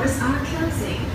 doors are closing.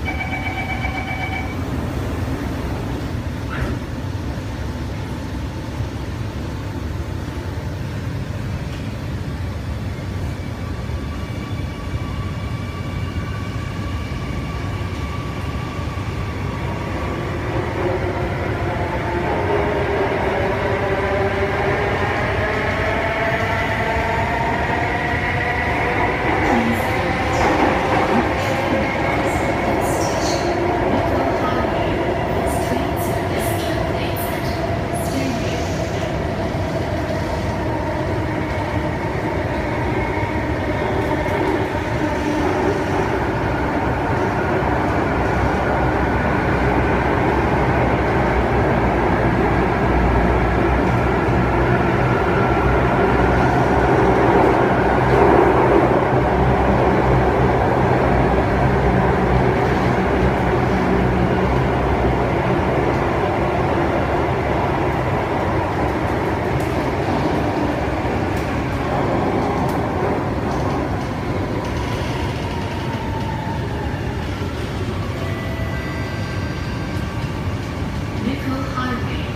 Amen.